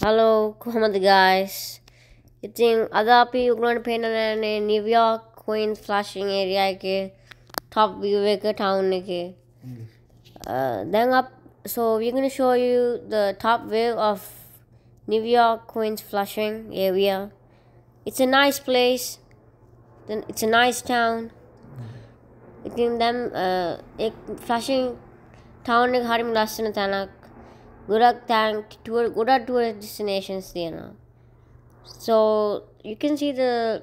Hello, Muhammad guys. ඉතින් and අපි උගලන්ට පේනනෑනේ නිවයාක් Queens Flushing area top view විව එක ටවුන් එක Then up. so we're going to show you the top view of Nivea Queens Flushing area. It's a nice place. Then it's a nice town. ඉතින් දැම් a Flushing town. එක හරිම ලස්සන තැනක් Gudak tank tour Gudak tour destinations you know. So you can see the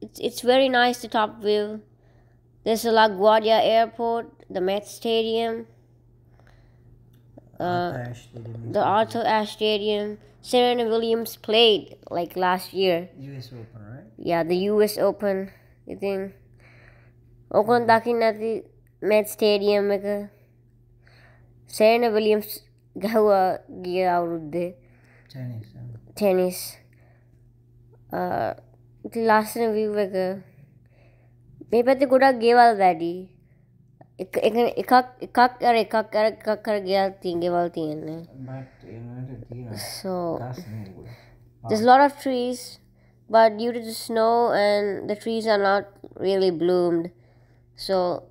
it's, it's very nice the top view. There's a LaGuardia airport the Met stadium uh, the Arthur Ashe Stadium. Serena Williams played like last year. US Open right? Yeah the US Open I think. Oakland Dakinati Met Stadium uh, Serena Williams Sena Williams ගැහවා ගිය අවුරුද්දේ Tennis. um, tennis ඉති ලස්සන view එක මේ පැති ගොඩක් ගෙවල් වැඩි එක එකක් එකක් අර එකක් අර එකක් කර ගෙවල් තින් ගෙවල් තියෙන්නේ But ඒනට තියෙන so ගස් නෙකුල. there's a lot of trees but due to the snow and the trees are not really bloomed so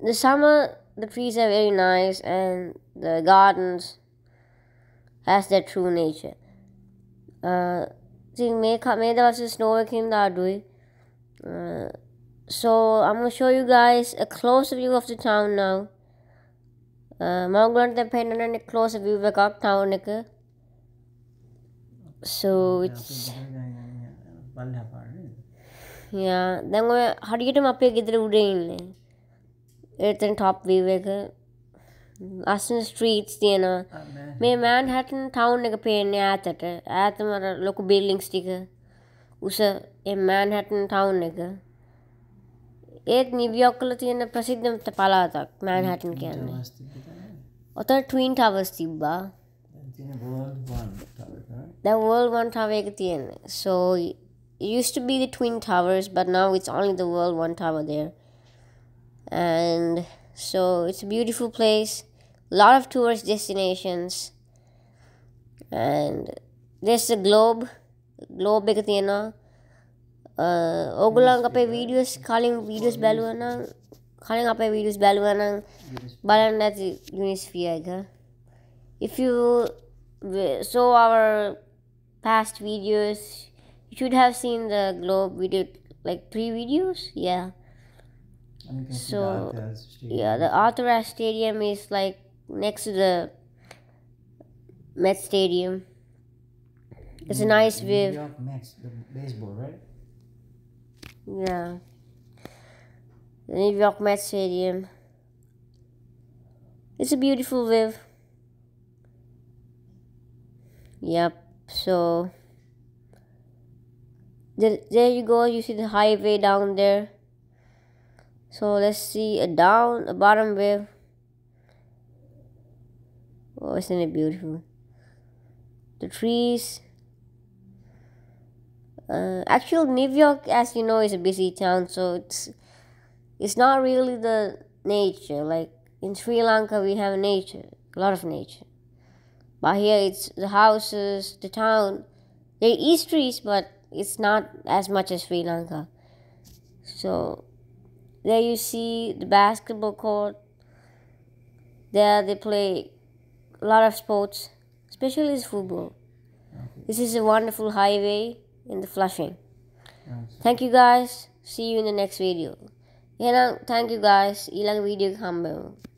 the summer the trees are very nice and the gardens has their true nature uh, ඉතින් මේ ක- මේ දවස් snow එකකින් අඩුයි uh, so I'm gonna show you guys a closer view of the town now uh, මංගලන්ට දැන් පෙන්නන්නේ closer view එකක් town එක so it's බල්ල පාන yeah දැන් ඔය හරියටම අපේ ගෙදර උඩ ඉන්නේ එතන top view එක ලස්සන streets තියෙනවා මේ මෑන්හටන් ටවුන් එක පේන්නේ ඈතට ඈතම අර ලොකු බිල්ඩින්ග්ස් ටික උස ඒ මෑන්හටන් ටවුන් එක ඒත් නිවියෝක් වල තියෙන ප්‍රසිද්ධම පළාතක් මෑන්හටන් කියන්නේ ඔතන ට්වින් ටවර්ස් තිබ්බා තින බෝල්වන් දැන් world one tower එක තියෙන්නේ so it used to be the twin towers but now it's only the world one tower there and so it's a beautiful place a lot of tourist destinations and there's a globe globe එක තියෙනවා ඕගොල්ලන් අපේ videos කලින් videos බැලුව නම් කලින් අපේ videos බැලුව නම් බලන්න ඇති යුනිස්ෆිය එක if you w- saw our past videos you should have seen the globe we did like three videos yeah So, yeah the arthur ashe stadium is like next to the met stadium. It's a nice view. York Mets, the baseball, right? yeah. The new york met stadium. It's a beautiful view. Yep so there, there you go you see the highway down there so let's see a down a bottom view oh isn't it beautiful? The trees. Uh, actually new york as you know is a busy town so it's it's not really the nature. Like in sri lanka we have nature a lot of nature. But here it's the houses the town. There is trees but it's not as much as sri lanka. So there you see the basketball court. There they play a lot of sports, especially football. This is a wonderful highway in the Flushing. Thank you guys. See you in the next video. Thank you guys. Ilang video ஹம்பவும்